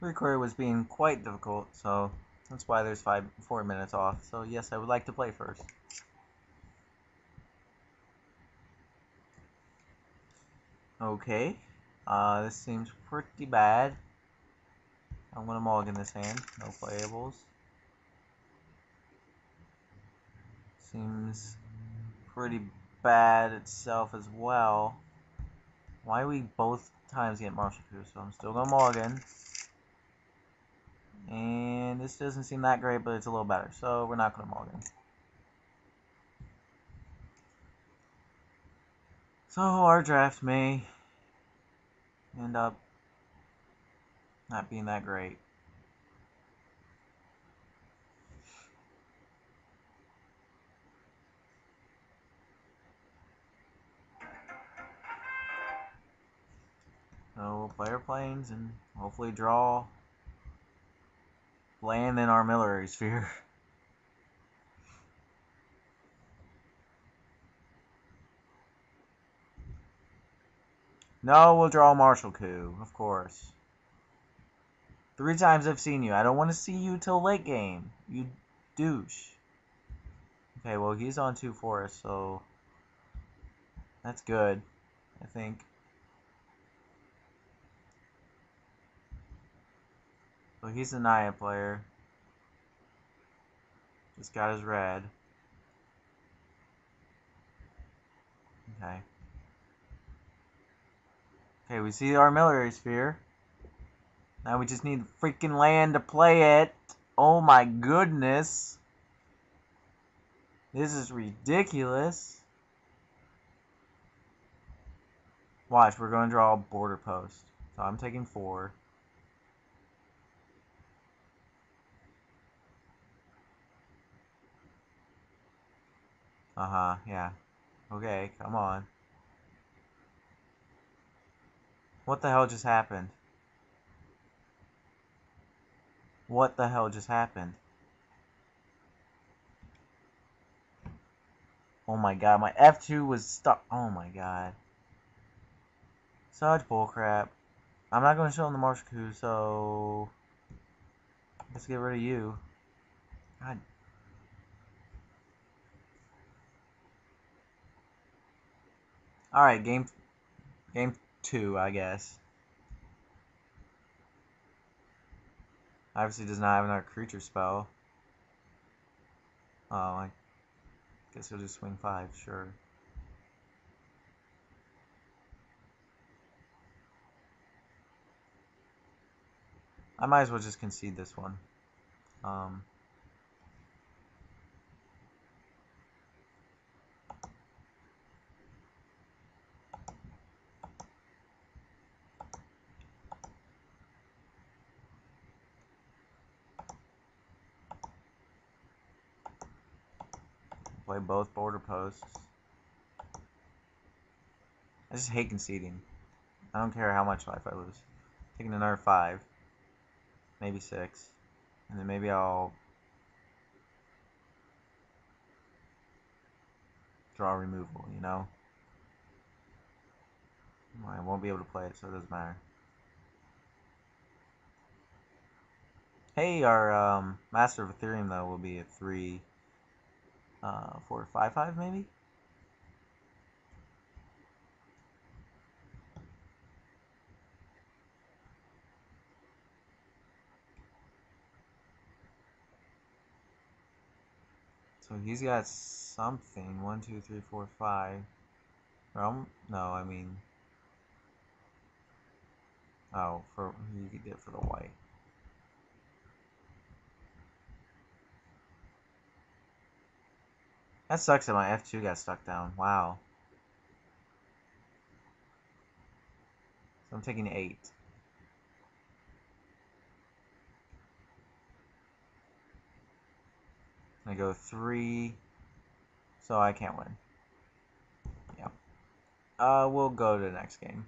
record was being quite difficult, so that's why there's five, four minutes off. So yes, I would like to play first. Okay, uh, this seems pretty bad. I'm gonna mulligan this hand, no playables. Seems pretty bad itself as well. Why we both times get Martial Coup, so I'm still gonna Mulligan. And this doesn't seem that great, but it's a little better, so we're not going to Mulligan. So our draft may end up not being that great. So we'll play our plains and hopefully draw land in our Armillary Sphere. No, we'll draw Martial Coup, of course. Three times I've seen you. I don't want to see you till late game. You douche. Okay, well, he's on two forests, so that's good, I think. So he's a Naya player. Just got his red. Okay. Okay, we see our Armillary Sphere. Now we just need freaking land to play it. Oh my goodness. This is ridiculous. Watch, we're going to draw a border post. So I'm taking four. Uh-huh, yeah. Okay, come on. What the hell just happened? What the hell just happened? Oh my god, my F2 was stuck. Oh my god. Such bullcrap. I'm not going to show him the Martial Coup, so... Let's get rid of you. God Alright, game game two, I guess. Obviously does not have another creature spell. Oh, I guess he'll just swing five, sure. I might as well just concede this one. Um, Play both border posts. I just hate conceding. I don't care how much life I lose. Taking another five. Maybe six. And then maybe I'll draw removal, you know? I won't be able to play it, so it doesn't matter. Hey, our um, Master of Etherium, though, will be at 3 uh, for 5 5 maybe? So he's got something. One, two, three, four, five. Um, no, I mean. Oh, for you could get for the white. That sucks that my F2 got stuck down. Wow. So I'm taking 8. I go 3. So I can't win. Yeah. Uh, we'll go to the next game.